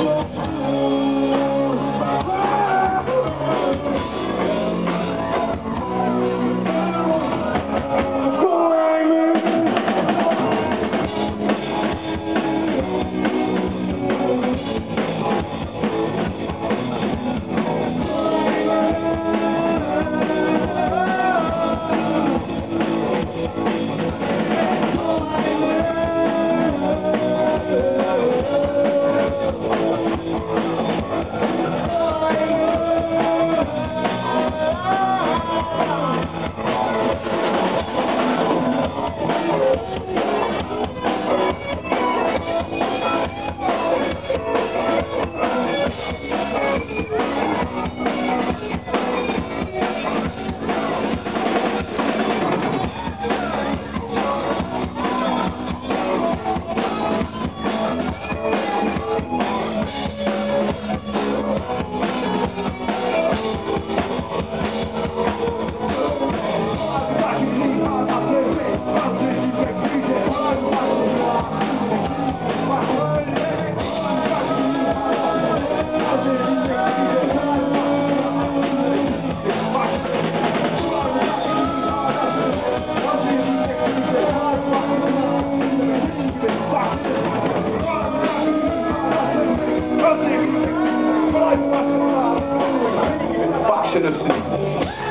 Oh, Akşener'sin.